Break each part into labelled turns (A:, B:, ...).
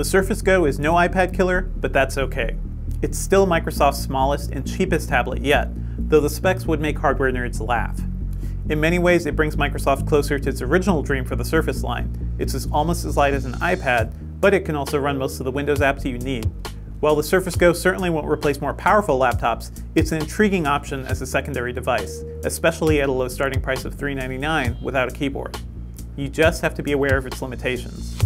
A: The Surface Go is no iPad killer, but that's okay. It's still Microsoft's smallest and cheapest tablet yet, though the specs would make hardware nerds laugh. In many ways, it brings Microsoft closer to its original dream for the Surface line. It's almost as light as an iPad, but it can also run most of the Windows apps you need. While the Surface Go certainly won't replace more powerful laptops, it's an intriguing option as a secondary device, especially at a low starting price of 399 without a keyboard. You just have to be aware of its limitations.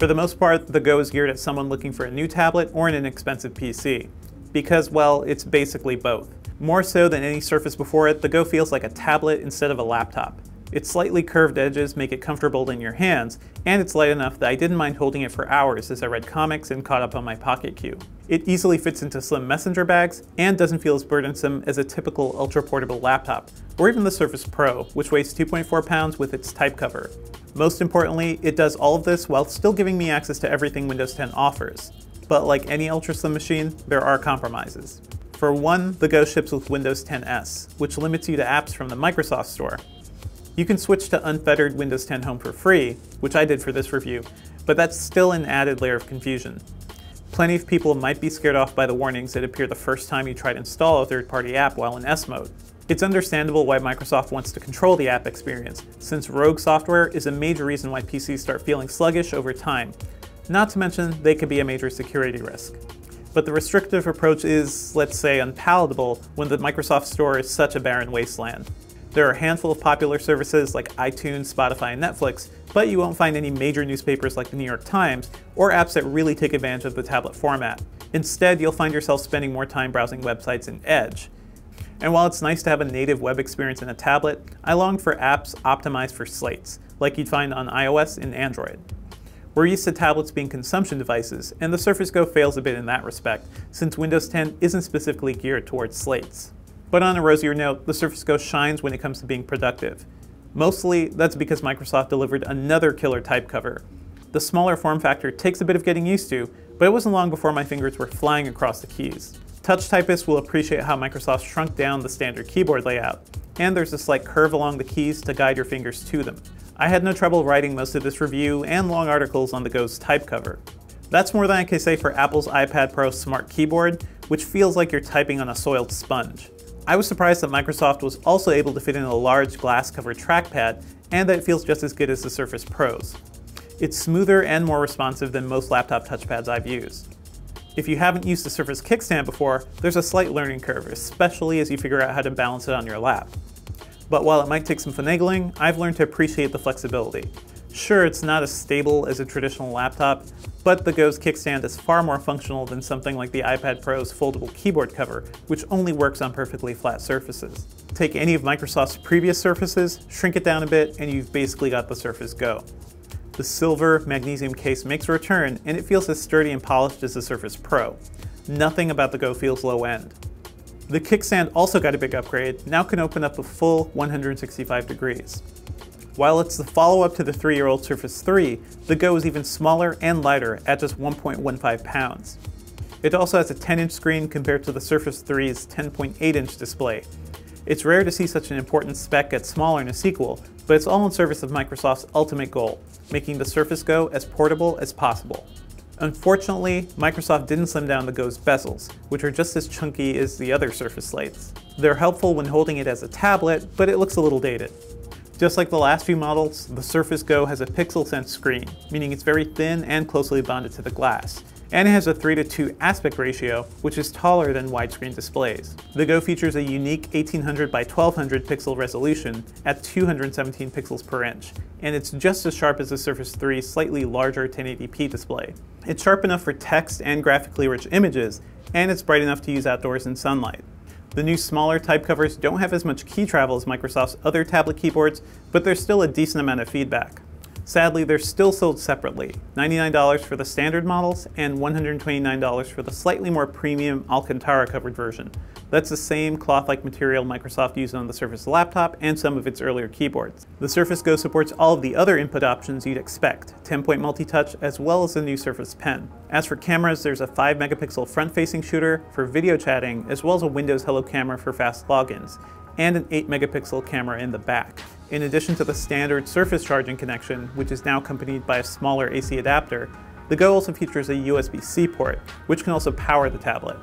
A: For the most part, the Go is geared at someone looking for a new tablet or an inexpensive PC. Because, well, it's basically both. More so than any Surface before it, the Go feels like a tablet instead of a laptop. Its slightly curved edges make it comfortable in your hands, and it's light enough that I didn't mind holding it for hours as I read comics and caught up on my Pocket Queue. It easily fits into slim messenger bags, and doesn't feel as burdensome as a typical ultra-portable laptop, or even the Surface Pro, which weighs 2.4 pounds with its type cover. Most importantly, it does all of this while still giving me access to everything Windows 10 offers. But like any ultra slim machine, there are compromises. For one, the Go ships with Windows 10S, which limits you to apps from the Microsoft Store, you can switch to unfettered Windows 10 Home for free, which I did for this review, but that's still an added layer of confusion. Plenty of people might be scared off by the warnings that appear the first time you try to install a third-party app while in S mode. It's understandable why Microsoft wants to control the app experience, since rogue software is a major reason why PCs start feeling sluggish over time. Not to mention, they could be a major security risk. But the restrictive approach is, let's say, unpalatable when the Microsoft Store is such a barren wasteland. There are a handful of popular services like iTunes, Spotify, and Netflix, but you won't find any major newspapers like the New York Times or apps that really take advantage of the tablet format. Instead, you'll find yourself spending more time browsing websites in Edge. And while it's nice to have a native web experience in a tablet, I long for apps optimized for slates, like you'd find on iOS and Android. We're used to tablets being consumption devices, and the Surface Go fails a bit in that respect, since Windows 10 isn't specifically geared towards slates. But on a rosier note, the Surface Go shines when it comes to being productive. Mostly, that's because Microsoft delivered another killer type cover. The smaller form factor takes a bit of getting used to, but it wasn't long before my fingers were flying across the keys. Touch typists will appreciate how Microsoft shrunk down the standard keyboard layout, and there's a slight curve along the keys to guide your fingers to them. I had no trouble writing most of this review and long articles on the Go's type cover. That's more than I can say for Apple's iPad Pro Smart Keyboard, which feels like you're typing on a soiled sponge. I was surprised that Microsoft was also able to fit in a large glass-covered trackpad and that it feels just as good as the Surface Pros. It's smoother and more responsive than most laptop touchpads I've used. If you haven't used the Surface kickstand before, there's a slight learning curve, especially as you figure out how to balance it on your lap. But while it might take some finagling, I've learned to appreciate the flexibility. Sure, it's not as stable as a traditional laptop, but the Go's kickstand is far more functional than something like the iPad Pro's foldable keyboard cover, which only works on perfectly flat surfaces. Take any of Microsoft's previous surfaces, shrink it down a bit, and you've basically got the Surface Go. The silver magnesium case makes a return, and it feels as sturdy and polished as the Surface Pro. Nothing about the Go feels low end. The kickstand also got a big upgrade, now can open up a full 165 degrees. While it's the follow-up to the 3-year-old Surface 3, the Go is even smaller and lighter at just 1.15 pounds. It also has a 10-inch screen compared to the Surface 3's 10.8-inch display. It's rare to see such an important spec get smaller in a sequel, but it's all in service of Microsoft's ultimate goal, making the Surface Go as portable as possible. Unfortunately, Microsoft didn't slim down the Go's bezels, which are just as chunky as the other Surface slates. They're helpful when holding it as a tablet, but it looks a little dated. Just like the last few models, the Surface Go has a PixelSense screen, meaning it's very thin and closely bonded to the glass. And it has a 3 to 2 aspect ratio, which is taller than widescreen displays. The Go features a unique 1800 by 1200 pixel resolution at 217 pixels per inch, and it's just as sharp as the Surface 3's slightly larger 1080p display. It's sharp enough for text and graphically rich images, and it's bright enough to use outdoors in sunlight. The new smaller type covers don't have as much key travel as Microsoft's other tablet keyboards, but there's still a decent amount of feedback. Sadly, they're still sold separately, $99 for the standard models and $129 for the slightly more premium Alcantara covered version. That's the same cloth-like material Microsoft used on the Surface laptop and some of its earlier keyboards. The Surface Go supports all of the other input options you'd expect, 10-point multi-touch as well as the new Surface Pen. As for cameras, there's a 5 megapixel front-facing shooter for video chatting as well as a Windows Hello camera for fast logins, and an 8 megapixel camera in the back. In addition to the standard Surface charging connection, which is now accompanied by a smaller AC adapter, the Go also features a USB-C port, which can also power the tablet.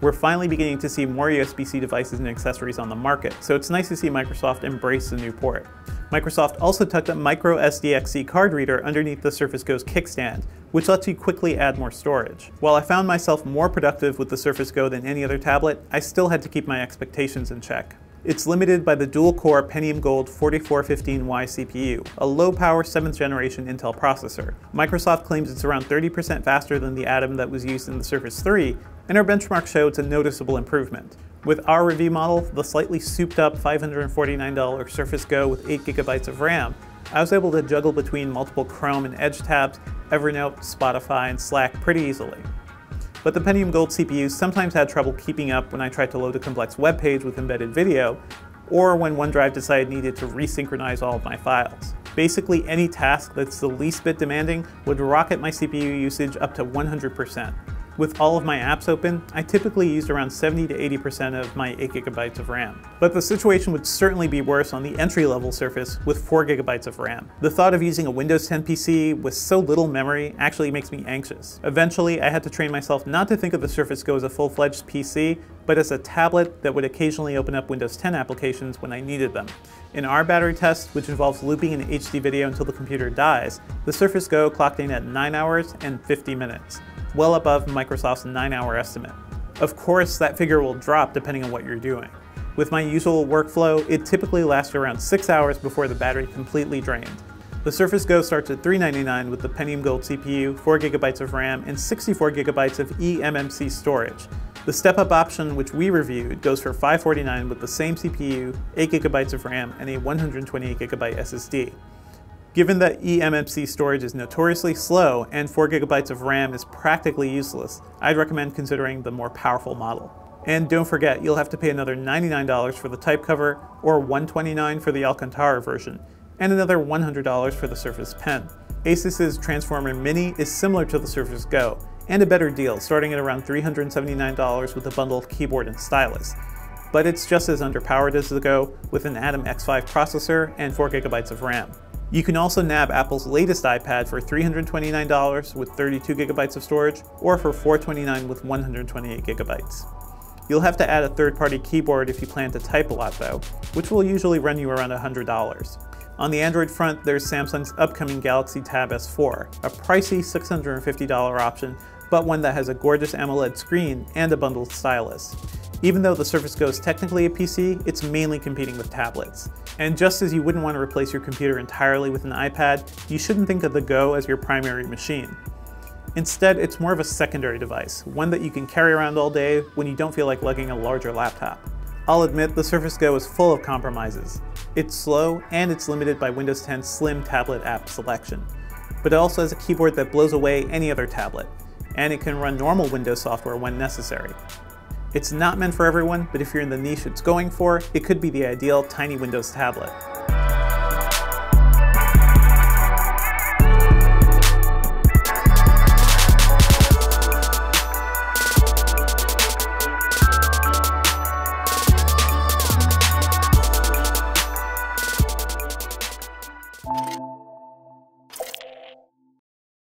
A: We're finally beginning to see more USB-C devices and accessories on the market, so it's nice to see Microsoft embrace the new port. Microsoft also tucked a micro SDXC card reader underneath the Surface Go's kickstand, which lets you quickly add more storage. While I found myself more productive with the Surface Go than any other tablet, I still had to keep my expectations in check. It's limited by the dual-core Pentium Gold 4415Y CPU, a low-power 7th generation Intel processor. Microsoft claims it's around 30% faster than the Atom that was used in the Surface 3, and our benchmark show it's a noticeable improvement. With our review model, the slightly souped-up $549 Surface Go with 8GB of RAM, I was able to juggle between multiple Chrome and Edge tabs, Evernote, Spotify, and Slack pretty easily but the Pentium Gold CPUs sometimes had trouble keeping up when I tried to load a complex web page with embedded video, or when OneDrive decided needed to resynchronize all of my files. Basically any task that's the least bit demanding would rocket my CPU usage up to 100%. With all of my apps open, I typically used around 70 to 80% of my 8GB of RAM. But the situation would certainly be worse on the entry-level Surface with 4GB of RAM. The thought of using a Windows 10 PC with so little memory actually makes me anxious. Eventually, I had to train myself not to think of the Surface Go as a full-fledged PC, but as a tablet that would occasionally open up Windows 10 applications when I needed them. In our battery test, which involves looping an HD video until the computer dies, the Surface Go clocked in at 9 hours and 50 minutes well above Microsoft's 9-hour estimate. Of course, that figure will drop depending on what you're doing. With my usual workflow, it typically lasts around 6 hours before the battery completely drained. The Surface Go starts at 399 with the Pentium Gold CPU, 4GB of RAM, and 64GB of eMMC storage. The step-up option, which we reviewed, goes for 549 with the same CPU, 8GB of RAM, and a 128GB SSD. Given that eMMC storage is notoriously slow and 4GB of RAM is practically useless, I'd recommend considering the more powerful model. And don't forget, you'll have to pay another $99 for the type cover, or 129 for the Alcantara version, and another $100 for the Surface Pen. Asus's Transformer Mini is similar to the Surface Go, and a better deal, starting at around $379 with a bundled keyboard and stylus. But it's just as underpowered as the Go, with an Atom X5 processor and 4GB of RAM. You can also nab Apple's latest iPad for $329 with 32 gigabytes of storage, or for $429 with 128 gigabytes. You'll have to add a third-party keyboard if you plan to type a lot though, which will usually run you around $100. On the Android front, there's Samsung's upcoming Galaxy Tab S4, a pricey $650 option, but one that has a gorgeous AMOLED screen and a bundled stylus. Even though the Surface Go is technically a PC, it's mainly competing with tablets. And just as you wouldn't want to replace your computer entirely with an iPad, you shouldn't think of the Go as your primary machine. Instead, it's more of a secondary device, one that you can carry around all day when you don't feel like lugging a larger laptop. I'll admit the Surface Go is full of compromises. It's slow, and it's limited by Windows 10's slim tablet app selection. But it also has a keyboard that blows away any other tablet, and it can run normal Windows software when necessary. It's not meant for everyone, but if you're in the niche it's going for, it could be the ideal tiny Windows tablet.